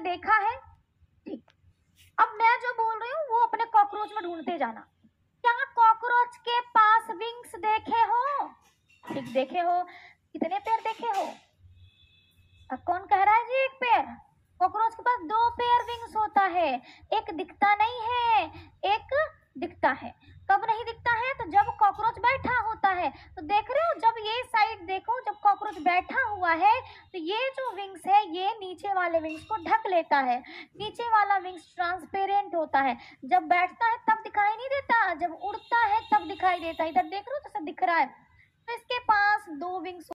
देखा है? ठीक। अब मैं जो बोल रही हूँ, वो अपने कॉकरोच में ढूंढते जाना। क्या कॉकरोच के पास विंग्स देखे हो? ठीक, देखे हो। कितने पैर देखे हो? अब कौन कह रहा है जी एक पैर? कॉकरोच के पास दो पेयर विंग्स होता है। एक दिखता नहीं है, एक दिखता है। कब नहीं दिखता है? तो जब कॉकरोच बैठा होता है। तो देख रहे हो, जब ये साइड देखो जब बैठा हुआ है तो ये जो विंग्स है, ये नीचे वाले विंग्स को ढक लेता है। नीचे वाला विंग्स ट्रांसपेरेंट होता है। जब बैठता है, तब दिखाई नहीं देता। जब उड़ता है, तब दिखाई देता है। इधर देख लो तो सब दिख रहा है। तो इसके पास दो विंग्स